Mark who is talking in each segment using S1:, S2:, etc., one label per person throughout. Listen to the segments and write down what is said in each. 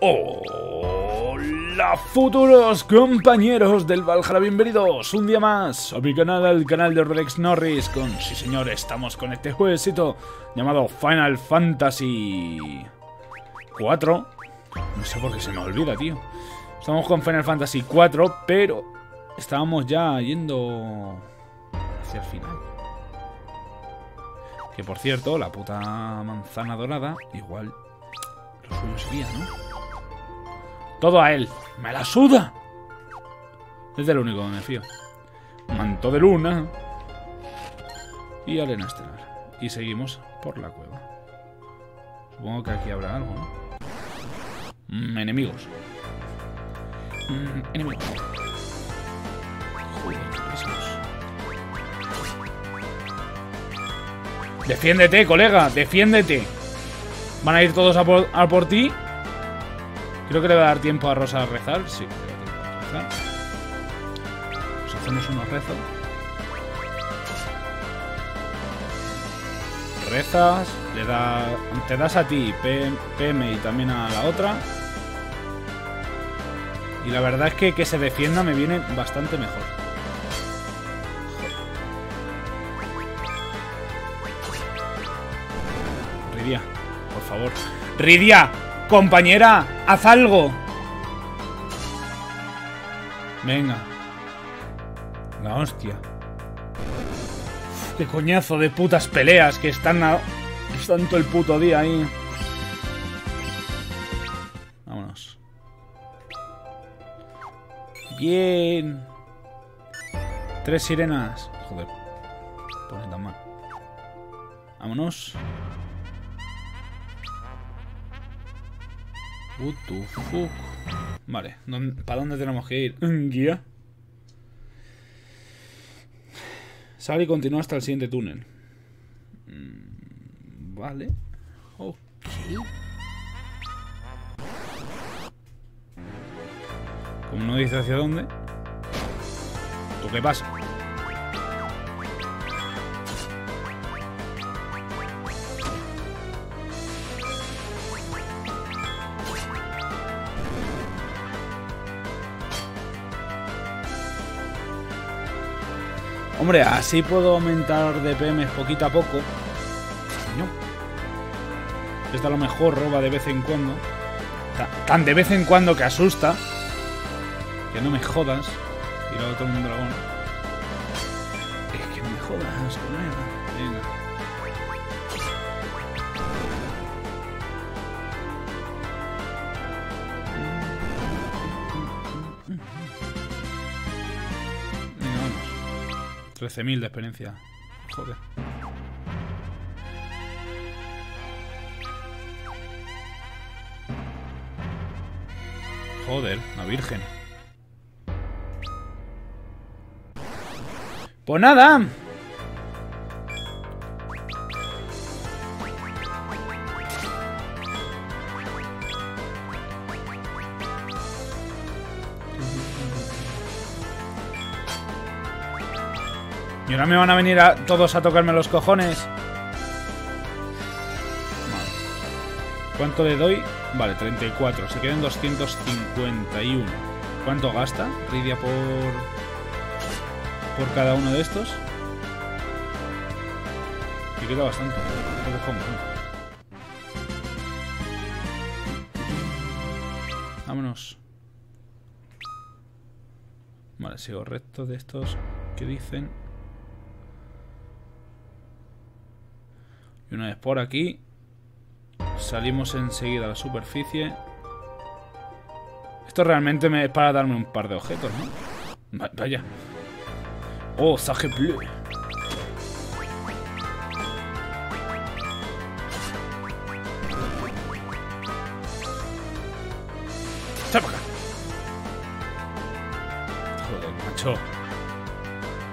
S1: Hola futuros compañeros del Valhalla, bienvenidos un día más a mi canal, al canal de Rolex Norris. Con, sí señor, estamos con este jueguecito llamado Final Fantasy 4 No sé por qué se me olvida, tío. Estamos con Final Fantasy 4, pero estábamos ya yendo hacia el final. Que por cierto, la puta manzana dorada, igual lo suyo sería, ¿no? Todo a él. ¡Me la suda! Es del único que me fío. Manto de luna. Y arena estelar. Y seguimos por la cueva. Supongo que aquí habrá algo, ¿no? Enemigos. Mm, enemigos. Defiéndete, colega, defiéndete. Van a ir todos a a por ti Creo que le va a dar tiempo a Rosa a rezar. Sí, le va a tiempo a rezar. Pues hacemos unos rezos. Rezas, le da, te das a ti, PM y también a la otra. Y la verdad es que que se defienda me viene bastante mejor. Ridia, por favor. Ridia, Compañera, haz algo. Venga. La hostia. Qué coñazo de putas peleas que están, a... el puto día ahí. Vámonos. Bien. Tres sirenas. Joder. Pone tan mal. Vámonos. What the fuck? Vale, ¿para dónde tenemos que ir? Guía. Sale y continúa hasta el siguiente túnel. Mm, vale. Ok. Como no dice hacia dónde. ¿Tú qué pasa? Hombre, así puedo aumentar DPM poquito a poco. No. Esta a lo mejor roba de vez en cuando. Tan de vez en cuando que asusta. Que no me jodas. Todo el mundo dragón. Es que no me jodas. Venga, 13.000 de experiencia. Joder. Joder, la virgen. Pues nada. Y ahora me van a venir a todos a tocarme los cojones. ¿Cuánto le doy? Vale, 34. Se quedan 251. ¿Cuánto gasta Ridia por... por cada uno de estos? Me queda bastante. Vámonos. Vale, sigo recto de estos que dicen. Y una vez por aquí, salimos enseguida a la superficie. Esto realmente me es para darme un par de objetos, ¿no? Vaya. Oh, sage bleu. Joder, macho.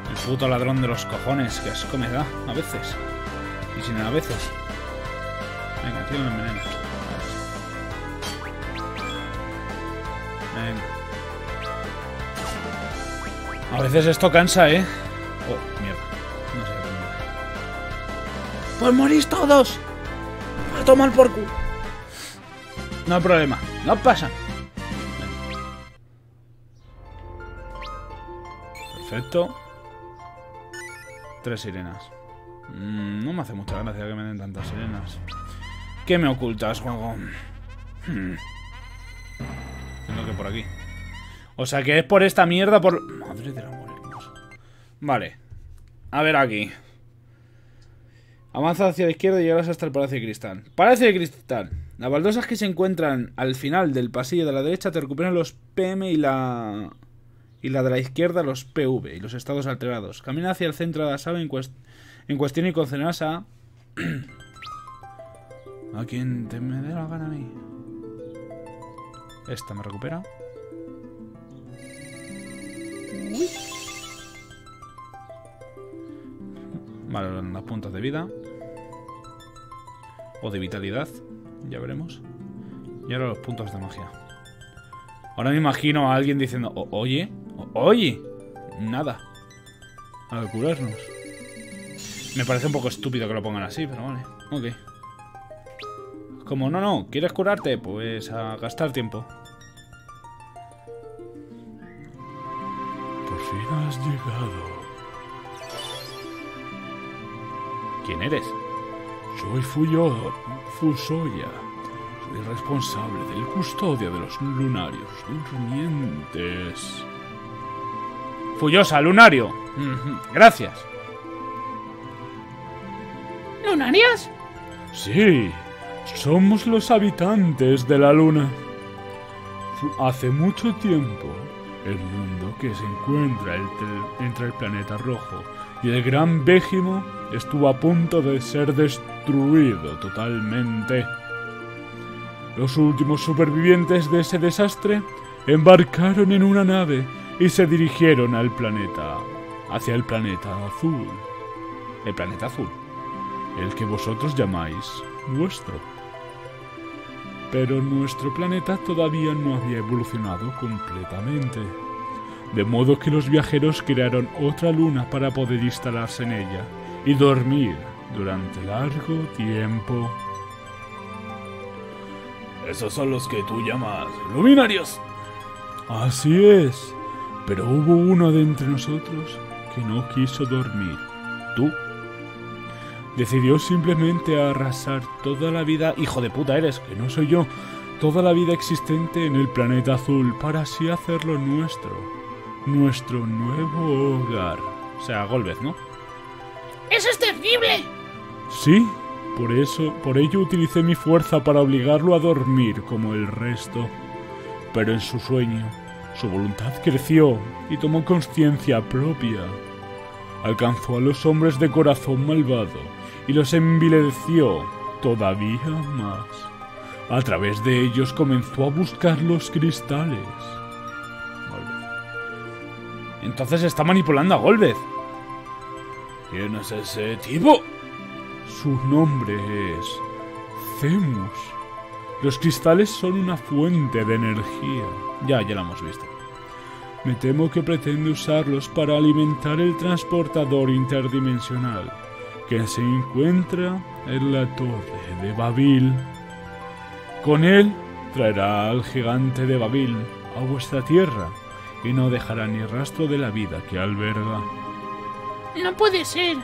S1: El puto ladrón de los cojones, que asco me da a veces. Y sin a veces. Venga, tío, me envenena. Venga. A veces esto cansa, ¿eh? Oh, mierda. No sé qué Pues morís todos. A tomar por culo. No hay problema. No pasa. Perfecto. Tres sirenas. Mm, no me hace mucha gracia que me den tantas sirenas. ¿Qué me ocultas, juego? Hmm. Tengo que por aquí. O sea que es por esta mierda por... Madre del amor hermoso. Vale. A ver aquí. Avanza hacia la izquierda y llegas hasta el Palacio de Cristal. Palacio de Cristal. Las baldosas que se encuentran al final del pasillo de la derecha te recuperan los PM y la... Y la de la izquierda los PV y los estados alterados. Camina hacia el centro de la sala en, en cuestión y concederás a... a quien te me dé la gana a mí. Esta me recupera. Vale, las puntos de vida. O de vitalidad. Ya veremos. Y ahora los puntos de magia. Ahora me imagino a alguien diciendo, oye, oye, nada. A curarnos. Me parece un poco estúpido que lo pongan así, pero vale. Ok. Como, no, no, ¿quieres curarte? Pues a gastar tiempo.
S2: Por fin has llegado.
S1: ¿Quién eres?
S2: Soy Fuyo, Fusoya. Soy responsable del custodia de los lunarios durmientes.
S1: Fuyosa, lunario. Gracias.
S2: Sí, somos los habitantes de la luna. Hace mucho tiempo, el mundo que se encuentra entre el planeta rojo y el gran Bégimo estuvo a punto de ser destruido totalmente. Los últimos supervivientes de ese desastre embarcaron en una nave y se dirigieron al planeta, hacia el planeta azul.
S1: El planeta azul.
S2: El que vosotros llamáis vuestro. Pero nuestro planeta todavía no había evolucionado completamente. De modo que los viajeros crearon otra luna para poder instalarse en ella y dormir durante largo tiempo.
S3: Esos son los que tú llamas luminarios.
S2: Así es, pero hubo uno de entre nosotros que no quiso dormir. Tú. Decidió simplemente arrasar toda la vida, hijo de puta eres, que no soy yo, toda la vida existente en el planeta azul para así hacerlo nuestro. Nuestro nuevo hogar.
S1: O sea, Golbez, ¿no?
S4: ¡Eso es terrible!
S2: Sí, por eso, por ello utilicé mi fuerza para obligarlo a dormir como el resto. Pero en su sueño, su voluntad creció y tomó conciencia propia. Alcanzó a los hombres de corazón malvado y los envileció todavía más. A través de ellos comenzó a buscar los cristales.
S1: Entonces está manipulando a Golbez.
S3: ¿Quién es ese tipo?
S2: Su nombre es Zemus. Los cristales son una fuente de energía.
S1: Ya, ya lo hemos visto.
S2: Me temo que pretende usarlos para alimentar el transportador interdimensional que se encuentra en la torre de Babil. Con él traerá al gigante de Babil a vuestra tierra y no dejará ni rastro de la vida que alberga.
S4: No puede ser.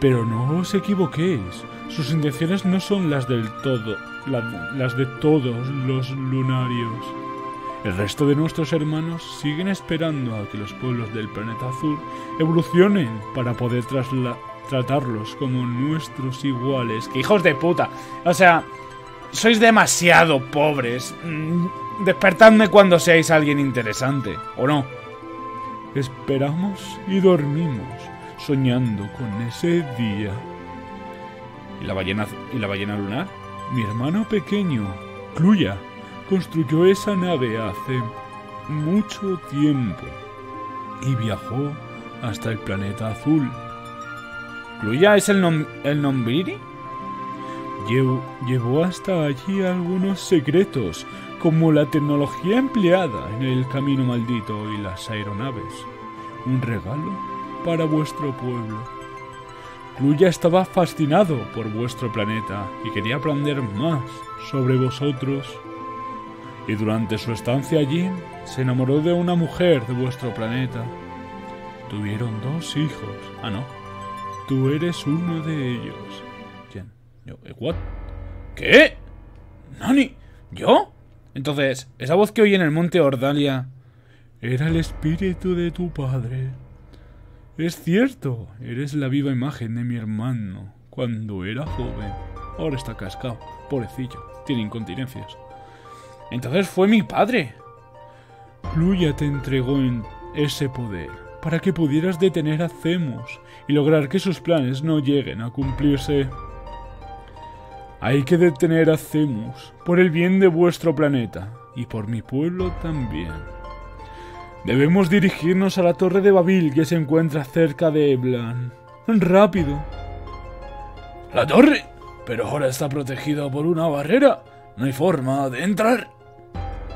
S2: Pero no os equivoquéis. Sus intenciones no son las del todo, las de todos los lunarios. El resto de nuestros hermanos siguen esperando a que los pueblos del planeta azul evolucionen para poder tratarlos como nuestros iguales.
S1: ¡Qué hijos de puta! O sea, sois demasiado pobres. Mm, despertadme cuando seáis alguien interesante, ¿o no?
S2: Esperamos y dormimos, soñando con ese día.
S1: ¿Y la ballena, y la ballena lunar?
S2: Mi hermano pequeño, Cluya, construyó esa nave hace mucho tiempo y viajó hasta el planeta azul.
S1: ¿Cluya es el, nom el Nombriri?
S2: llevó hasta allí algunos secretos como la tecnología empleada en el camino maldito y las aeronaves. Un regalo para vuestro pueblo. Luya estaba fascinado por vuestro planeta y quería aprender más sobre vosotros. Y durante su estancia allí, se enamoró de una mujer de vuestro planeta. Tuvieron dos hijos. Ah, no. Tú eres uno de ellos.
S1: ¿Quién? Yo. ¿Eh. ¿Qué? ¿Nani? ¿Yo? Entonces, esa voz que oí en el monte Ordalia...
S2: Era el espíritu de tu padre. Es cierto, eres la viva imagen de mi hermano cuando era joven. Ahora está cascado, pobrecillo, tiene incontinencias.
S1: Entonces fue mi padre.
S2: Luya te entregó en ese poder para que pudieras detener a Zemus y lograr que sus planes no lleguen a cumplirse. Hay que detener a Zemus por el bien de vuestro planeta y por mi pueblo también. Debemos dirigirnos a la torre de Babil que se encuentra cerca de Eblan. ¡Rápido!
S3: ¡La torre! Pero ahora está protegido por una barrera. No hay forma de entrar.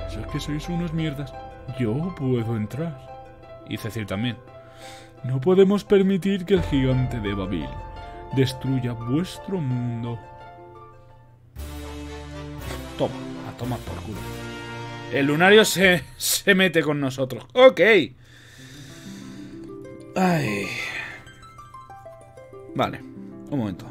S2: Eso es que sois unos mierdas. Yo puedo entrar.
S1: Y Cecil también.
S2: No podemos permitir que el gigante de Babil destruya vuestro mundo.
S1: Toma, a tomar por culo. El lunario se, se mete con nosotros. Ok. Ay. Vale, un momento.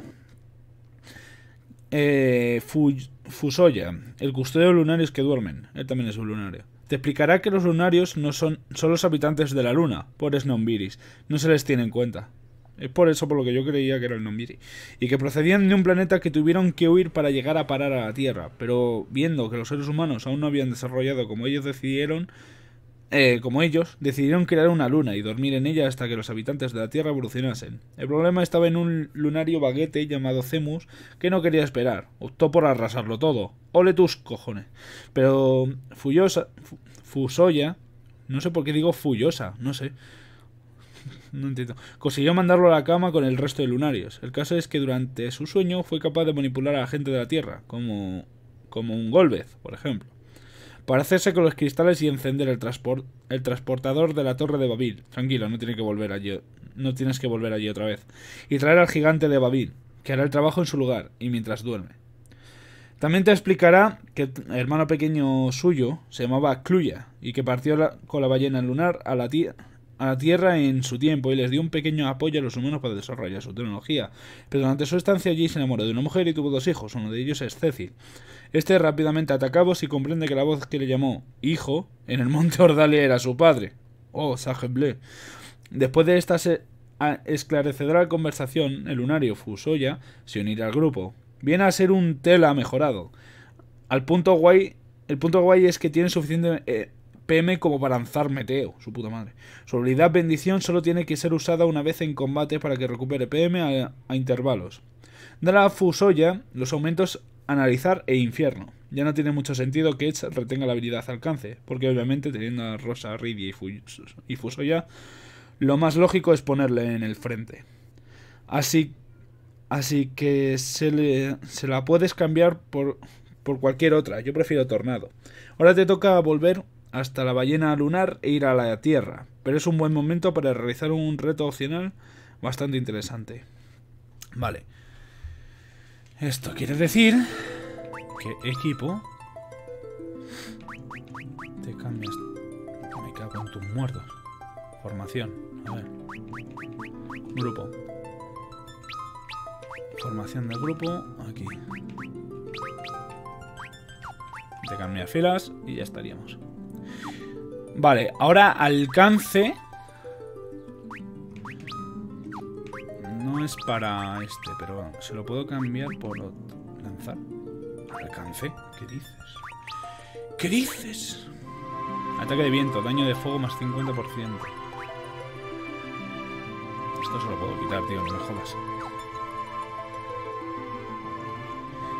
S1: Eh, Fu- Fusoya, el custodio de lunarios que duermen. Él también es un lunario. Te explicará que los lunarios no son, son los habitantes de la luna, por Snombiris. No se les tiene en cuenta. Es por eso por lo que yo creía que era el Nombiri. Y que procedían de un planeta que tuvieron que huir para llegar a parar a la Tierra. Pero viendo que los seres humanos aún no habían desarrollado como ellos decidieron, eh, como ellos, decidieron crear una luna y dormir en ella hasta que los habitantes de la Tierra evolucionasen. El problema estaba en un lunario baguete llamado Zemus que no quería esperar. Optó por arrasarlo todo. Ole tus cojones. Pero Fuyosa, Fu- Fusoya, no sé por qué digo Fuyosa, no sé. No entiendo. Consiguió mandarlo a la cama con el resto de lunarios. El caso es que durante su sueño fue capaz de manipular a la gente de la Tierra, como, como un Golbez, por ejemplo para hacerse con los cristales y encender el, transport, el transportador de la torre de Babil. Tranquilo, no tiene que volver allí, no tienes que volver allí otra vez. Y traer al gigante de Babil, que hará el trabajo en su lugar y mientras duerme. También te explicará que el hermano pequeño suyo se llamaba Cluya y que partió con la ballena lunar a la, tie- a la Tierra en su tiempo y les dio un pequeño apoyo a los humanos para desarrollar su tecnología. Pero durante su estancia allí se enamoró de una mujer y tuvo dos hijos, uno de ellos es Cecil. Este rápidamente ataca a Vos y comprende que la voz que le llamó hijo en el monte Ordalia era su padre. Oh, Sajeble. Después de esta se- esclarecedora conversación, el lunario Fusoya se unirá al grupo. Viene a ser un tela mejorado. Al punto guay, el punto guay es que tiene suficiente eh, PM como para lanzar meteo, su puta madre. Su habilidad bendición solo tiene que ser usada una vez en combate para que recupere PM a, intervalos. Dará a Fusoya los aumentos analizar e infierno. Ya no tiene mucho sentido que Edge retenga la habilidad alcance, porque obviamente teniendo a Rosa, Ridia y Fusoya, lo más lógico es ponerle en el frente. Así, así que se, le, se la puedes cambiar por, por cualquier otra. Yo prefiero Tornado. Ahora te toca volver hasta la ballena lunar e ir a la Tierra, pero es un buen momento para realizar un reto opcional bastante interesante. Vale. Esto quiere decir que equipo te cambias. Me cago en tus muertos. Formación. A ver. Grupo. Formación del grupo. Aquí. Te cambia filas y ya estaríamos. Vale, ahora alcance. No es para este, pero bueno, se lo puedo cambiar por otro. lanzar. Alcance, ¿qué dices? ¿Qué dices? Ataque de viento, daño de fuego más 50%. Esto se lo puedo quitar, tío, no me jodas.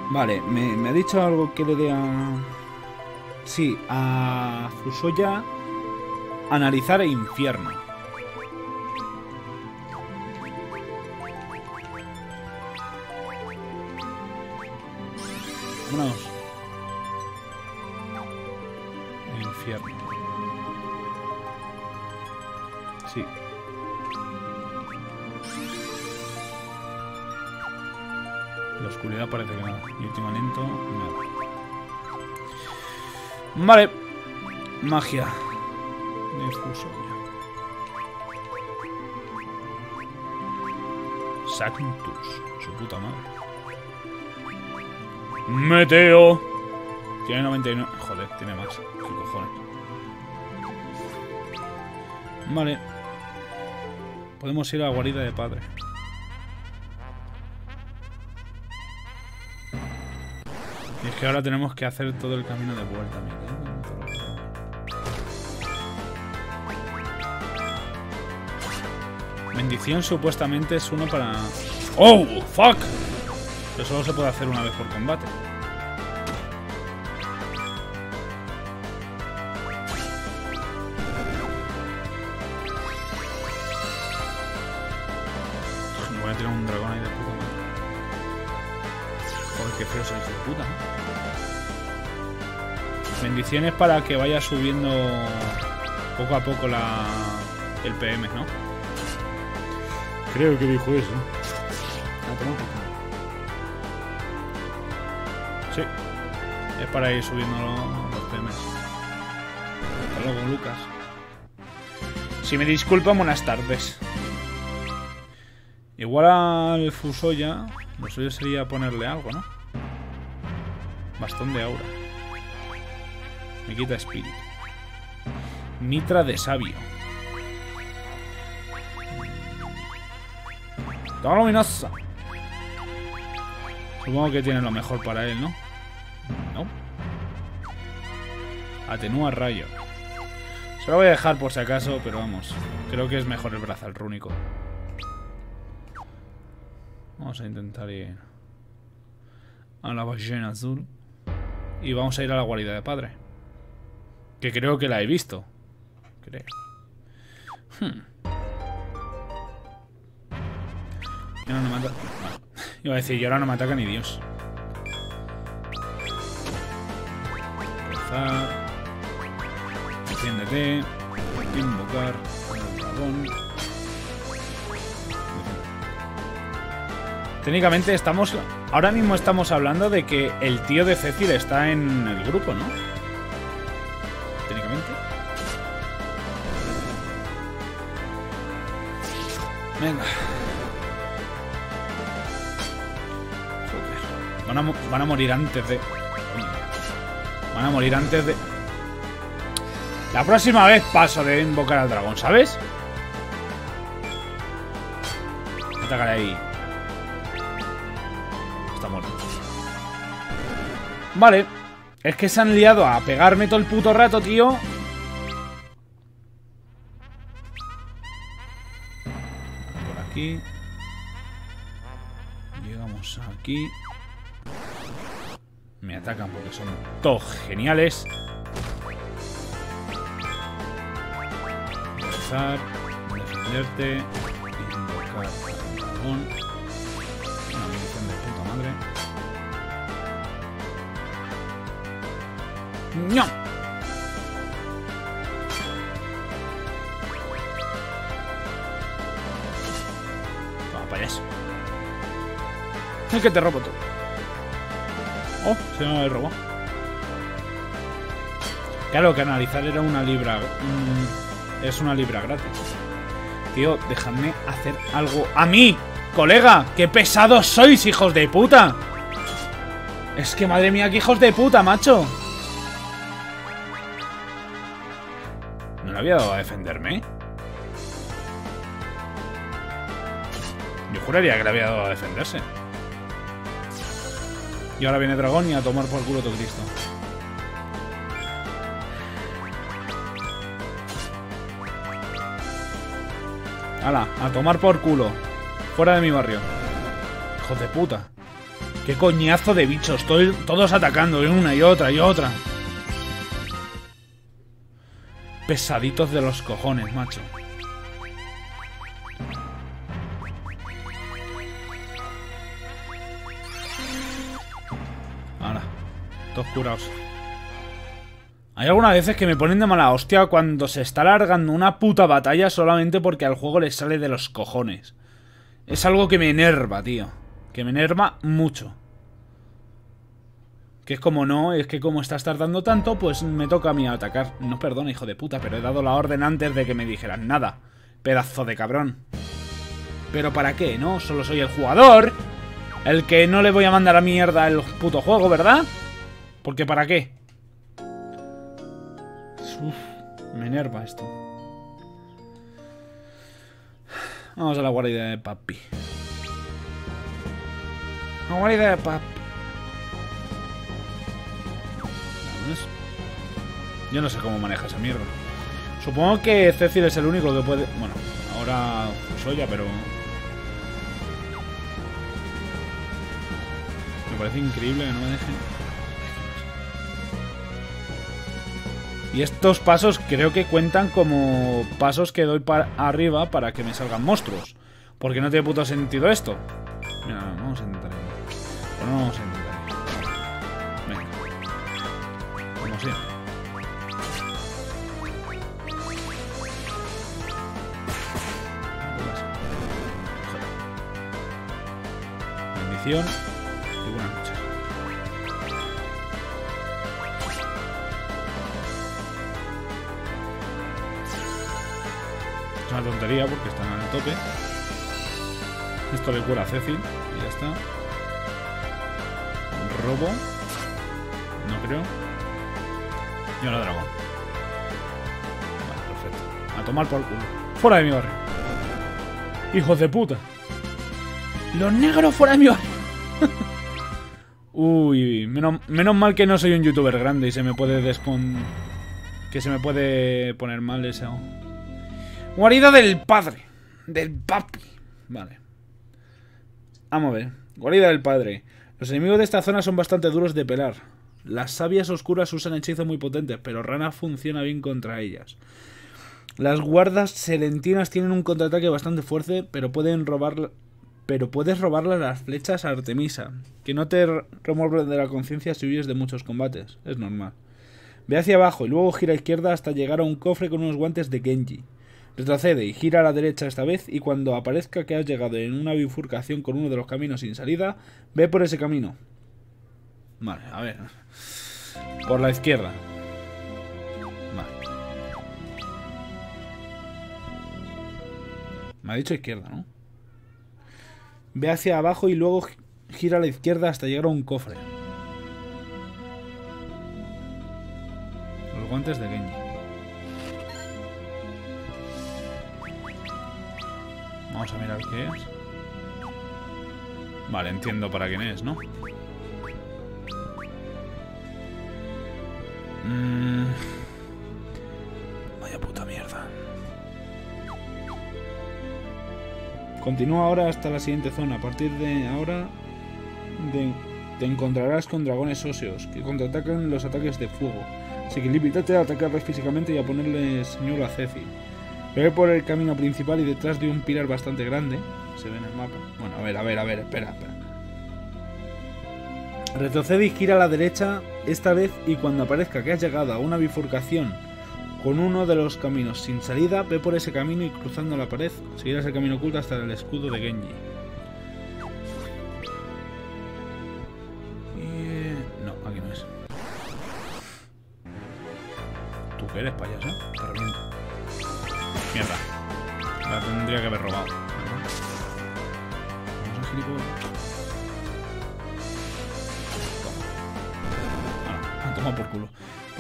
S1: Vale, me, me ha dicho algo que le dé a... Sí, a Fusoya analizar e infierno. Vámonos. El infierno. Sí. La oscuridad parece que nada. Y último aliento, nada. Vale. Magia. Difuso. Sanctus. Su puta madre.
S2: Meteo.
S1: Tiene 99. Joder, tiene más. ¿Qué cojones? Vale. Podemos ir a la guarida de padre. Y es que ahora tenemos que hacer todo el camino de vuelta, me Bendición supuestamente es uno para... ¡Oh! ¡Fuck! Pero solo se puede hacer una vez por combate. Me voy a tirar un dragón ahí de puta madre. Joder, qué feo soy de puta. ¿no? Bendiciones para que vaya subiendo poco a poco la el PM, ¿no?
S2: Creo que dijo eso.
S1: Sí. Es para ir subiendo lo- los PMs. Hasta luego, Lucas. Si me disculpan, buenas tardes. Igual al Fusoya, lo suyo sería ponerle algo, ¿no? Bastón de aura. Me quita espíritu. Mitra de sabio. Toda luminosa. Supongo que tiene lo mejor para él, ¿no? No. Atenúa rayo. Se lo voy a dejar por si acaso, pero vamos. Creo que es mejor el brazal rúnico. Vamos a intentar ir a la ballena azul. Y vamos a ir a la guarida de padre. Que creo que la he visto. Creo. Hmm. Y ahora no me ata- Vale. Iba a decir, y ahora no me ataca ni Dios. Rezar. Defiéndete. Invocar. dragón. Técnicamente estamos. Ahora mismo estamos hablando de que el tío de Cecil está en el grupo, ¿no? Técnicamente. Venga. Van a, morir antes de. Van a morir antes de. La próxima vez paso de invocar al dragón, ¿sabes? Atacaré ahí. Está muerto. Vale. Es que se han liado a pegarme todo el puto rato, tío. Por aquí. Llegamos aquí. Me atacan porque son todos geniales. Rezar, defenderte, invocar al dragón. Una bendición de puta madre. ¡No! Toma, payaso. Es que te robo todo. Se me robó. Claro era una libra. mm, es una libra gratis. Tío, dejadme hacer algo a mí, colega. ¡Qué pesados sois, hijos de puta! Es que madre mía, qué hijos de puta, macho. ¿No le había dado a defenderme? Yo juraría que le había dado a defenderse. Y ahora viene dragón y a tomar por culo todo Cristo. Hala, a tomar por culo. Fuera de mi barrio. Hijos de puta. Qué coñazo de bichos. to- todos atacando, una y otra y otra. Pesaditos de los cojones, macho. Hay algunas veces que me ponen de mala hostia cuando se está alargando una puta batalla solamente porque al juego le sale de los cojones. Es algo que me enerva, tío. Que me enerva mucho. Que es como no, es que como estás tardando tanto, pues me toca a mí atacar. No, perdona, hijo de puta, pero he dado la orden antes de que me dijeran nada. Pedazo de cabrón. Pero ¿para qué? No, solo soy el jugador. El que no le voy a mandar a mierda el puto juego, ¿verdad? Porque ¿para qué? Uf, me enerva esto. Vamos a la guarida de papi. La guarida de papi. Vámonos. Yo no sé cómo maneja esa mierda. Supongo que Cecil es el único que puede... Bueno, ahora Soya, pero... Me parece increíble que no me dejen... Y estos pasos creo que cuentan como pasos que doy para arriba para que me salgan monstruos. Porque no tiene puto sentido esto. Mira, vamos a intentar. Bueno, no vamos a intentar. Venga. Como siempre. Bendición una tontería porque están al tope. Esto le cura a Cecil y ya está. Robo. No creo. Y ahora dragón. Vale, perfecto. A tomar por culo. Fuera de mi barrio. Hijos de puta. Los negros fuera de mi barrio. Uy, menos, menos mal que no soy un youtuber grande y se me puede descon... Que se me puede poner mal eso. Guarida del padre. Del papi. Vale. Vamos a ver. Guarida del padre. Los enemigos de esta zona son bastante duros de pelar. Las sabias oscuras usan hechizos muy potentes, pero Rana funciona bien contra ellas. Las guardas selentinas tienen un contraataque bastante fuerte, pero pueden robar pero puedes robarle las flechas a Artemisa, que no te remueve de la conciencia si huyes de muchos combates, es normal. Ve hacia abajo y luego gira a izquierda hasta llegar a un cofre con unos guantes de Genji. Retrocede y gira a la derecha esta vez y cuando aparezca que has llegado en una bifurcación con uno de los caminos sin salida, ve por ese camino. Vale, a ver. Por la izquierda. Vale. Me ha dicho izquierda, ¿no? Ve hacia abajo y luego gira a la izquierda hasta llegar a un cofre. Los guantes de Genji. Vamos a mirar qué es. Vale, entiendo para quién es, ¿no? Mm. Vaya puta mierda. Continúa ahora hasta la siguiente zona. A partir de ahora te encontrarás con dragones óseos que contraatacan los ataques de fuego. Así que limítate a atacarles físicamente y a ponerle señuelo a Ceci. Ve por el camino principal y detrás de un pilar bastante grande. Se ve en el mapa. Bueno, a ver, a ver, a ver, espera, espera. Retrocede y gira a la derecha esta vez y cuando aparezca que has llegado a una bifurcación con uno de los caminos sin salida, ve por ese camino y cruzando la pared, seguirás el camino oculto hasta el escudo de Genji.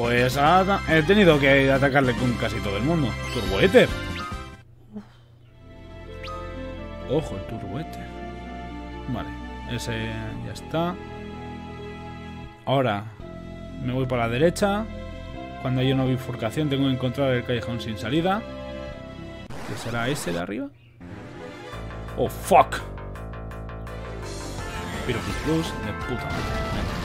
S1: Pues he tenido que atacarle con casi todo el mundo. Turbo Éter. Ojo, el Turbo Éter. Vale, ese ya está. Ahora me voy para la derecha. Cuando haya una bifurcación tengo que encontrar el callejón sin salida. ¿Qué será ese de arriba? Oh, fuck. Pero Plus de puta madre.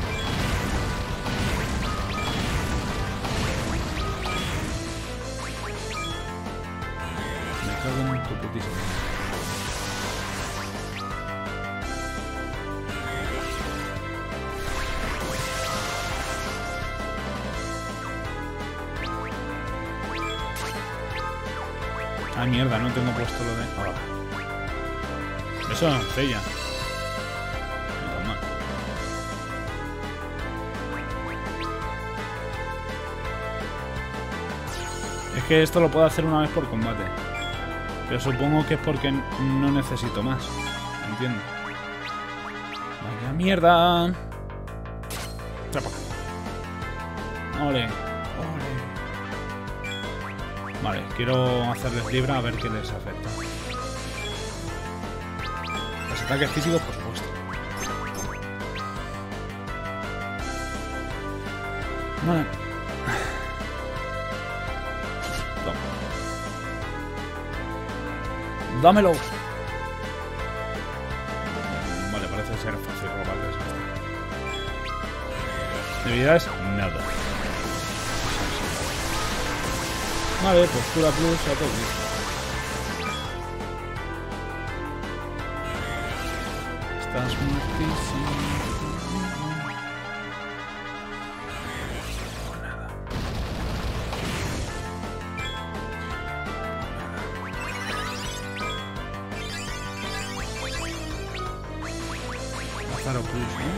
S1: con. Ah, mierda, no tengo puesto lo de... Ahora. Eso es. Es que esto lo puedo hacer una vez por combate. Pero supongo que es porque no necesito más. Entiendo. Vaya mierda. Trapa. Ole. Ole. Vale, quiero hacerles libra a ver qué les afecta. Los ataques físicos, por supuesto. Vale. Dámelo. Vale, parece ser fácil robarles esto. Debilidades, nada. Vale, postura plus a todo listo. Estás muertísimo. Ahí.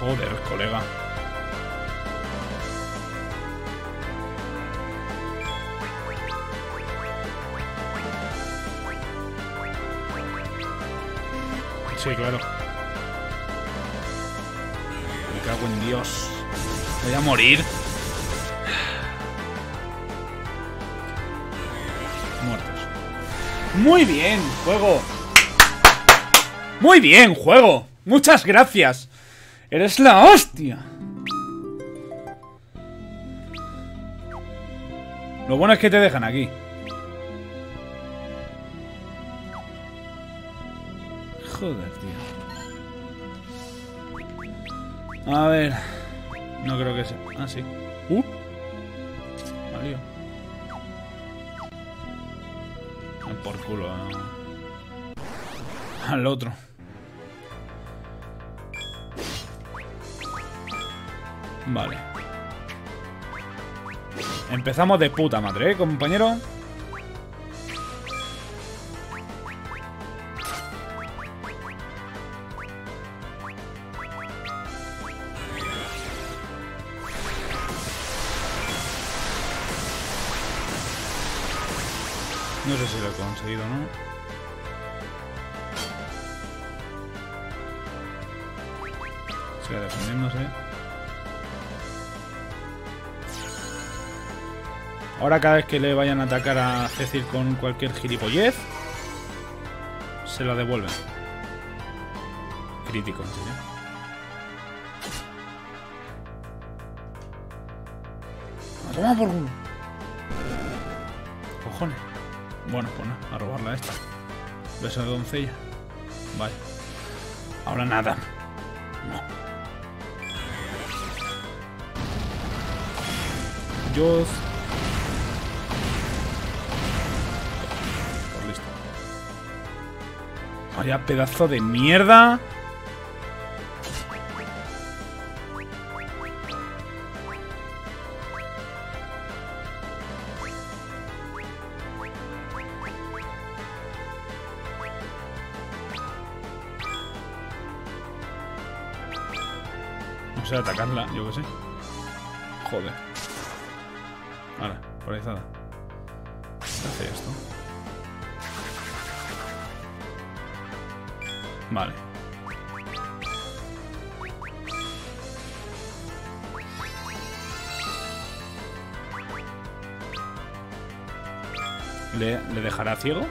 S1: Joder, colega. Sí, claro. Me cago en Dios. Voy a morir. Muy bien, juego. Muy bien, juego. Muchas gracias. Eres la hostia. Lo bueno es que te dejan aquí. Joder, tío. A ver. No creo que sea. Ah, sí. Uh. Valió. Por culo. ¿no? Al otro. Vale. Empezamos de puta madre, ¿eh, compañero? ¿No? Sigue defendiéndose. Ahora cada vez que le vayan a atacar a Cecil con cualquier gilipollez, se la devuelven. Crítico, en serio. A tomar por culo. Cojones. Bueno, pues no, a robarla esta. Beso de doncella. Vale. Ahora nada. No. Yo. Pues listo. Vaya pedazo de mierda. Atacarla, yo qué sé. Joder. Ahora, polarizada. ¿Qué hace esto? Vale. ¿Le, ¿Le dejará ciego?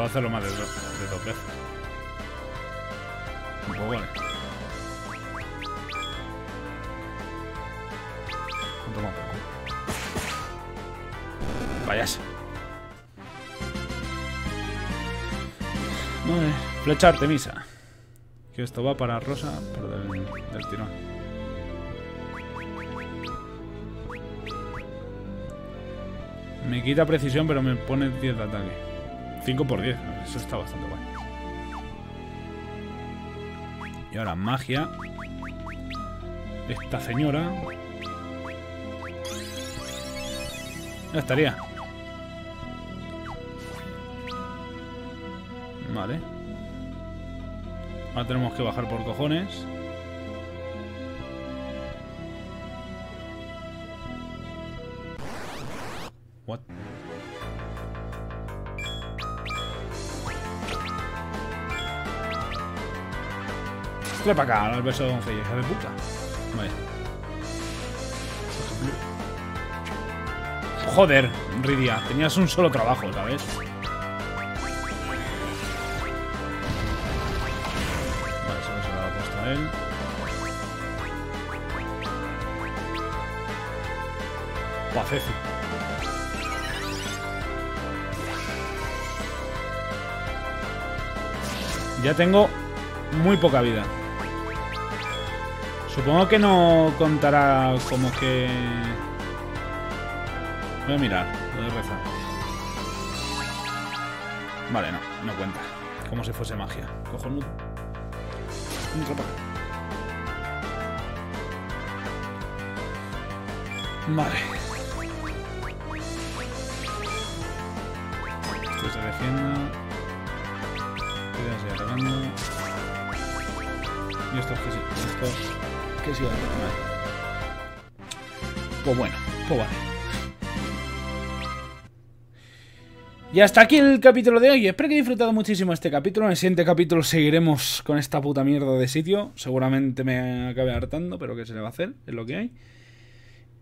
S1: Puedo hacerlo más de, do- de dos veces. Pues vale. Toma por culo. Vayas. Vale. Flecha Artemisa. Que esto va para Rosa, pero del, del tirón. Me quita precisión, pero me pone 10 de ataque. 5 por 10. Eso está bastante guay. Y ahora magia. Esta señora. Ya estaría. Vale. Ahora tenemos que bajar por cojones. Para acá, al beso de doncella, hija de puta. Vale. Joder, Ridia, tenías un solo trabajo, ¿sabes? Vale, se lo ha puesto a él. Buah, Ceci. Ya tengo muy poca vida. Supongo que no contará como que... Voy a mirar, voy a rezar. Vale, no, no cuenta. Como si fuese magia. Cojonudo. Para acá. Vale. Este se defienda. Sigue atacando. Y estos que sí. Estos que sí. Vale. Pues bueno, pues vale. Y hasta aquí el capítulo de hoy. Espero que hayáis disfrutado muchísimo este capítulo. En el siguiente capítulo seguiremos con esta puta mierda de sitio. Seguramente me acabe hartando, pero ¿qué se le va a hacer? Es lo que hay.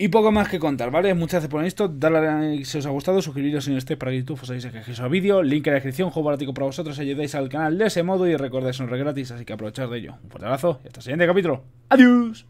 S1: Y poco más que contar, ¿vale? Muchas gracias por esto. Darle a like si os ha gustado. Suscribiros si no estéis para YouTube. Os que quejéis al vídeo. Link en la descripción. Juego barático para vosotros. Ayudáis al canal de ese modo. Y recordáis un gratis. Así que aprovechad de ello. Un fuerte abrazo. Y hasta el siguiente capítulo. Adiós.